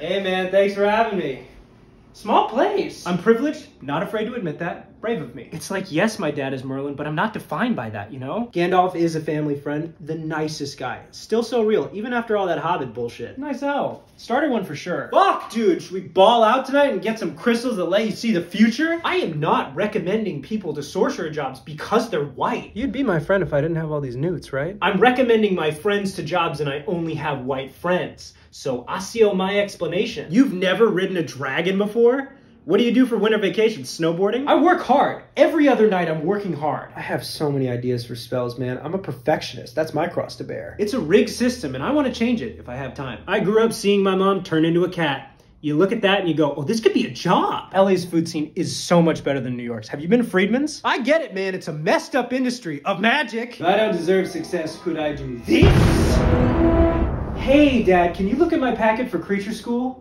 Hey man, thanks for having me. Small place. I'm privileged, not afraid to admit that. Brave of me. It's like, yes, my dad is Merlin, but I'm not defined by that, you know? Gandalf is a family friend, the nicest guy. Still so real, even after all that Hobbit bullshit. Nice owl. Started one for sure. Fuck, dude, should we ball out tonight and get some crystals that let you see the future? I am not recommending people to sorcerer jobs because they're white. You'd be my friend if I didn't have all these newts, right? I'm recommending my friends to jobs and I only have white friends. So, asio my explanation. You've never ridden a dragon before? What do you do for winter vacation? Snowboarding? I work hard. Every other night I'm working hard. I have so many ideas for spells, man. I'm a perfectionist. That's my cross to bear. It's a rigged system, and I want to change it if I have time. I grew up seeing my mom turn into a cat. You look at that and you go, oh, this could be a job. LA's food scene is so much better than New York's. Have you been to Friedman's? I get it, man. It's a messed up industry of magic. If I don't deserve success, could I do this? Hey, Dad, can you look at my packet for creature school?